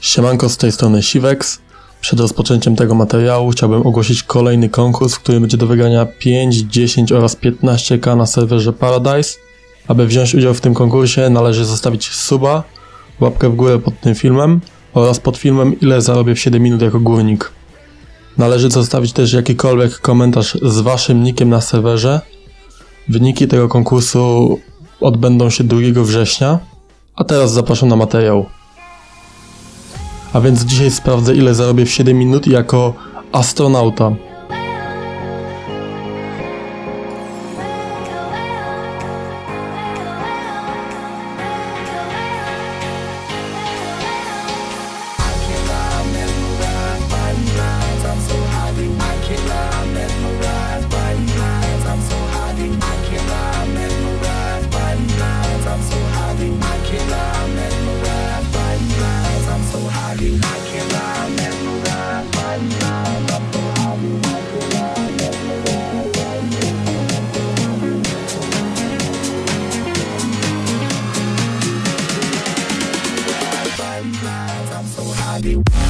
Siemanko, z tej strony Siwex. Przed rozpoczęciem tego materiału chciałbym ogłosić kolejny konkurs, w którym będzie do wygrania 5, 10 oraz 15k na serwerze Paradise. Aby wziąć udział w tym konkursie należy zostawić suba, łapkę w górę pod tym filmem oraz pod filmem ile zarobię w 7 minut jako górnik. Należy zostawić też jakikolwiek komentarz z waszym nickiem na serwerze. Wyniki tego konkursu odbędą się 2 września. A teraz zapraszam na materiał. A więc dzisiaj sprawdzę ile zarobię w 7 minut jako astronauta. You.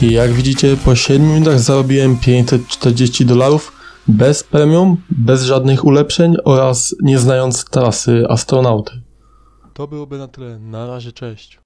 Jak widzicie, po 7 minutach zarobiłem 540 dolarów bez premium, bez żadnych ulepszeń oraz nie znając trasy astronauty. To byłoby na tyle. Na razie, cześć.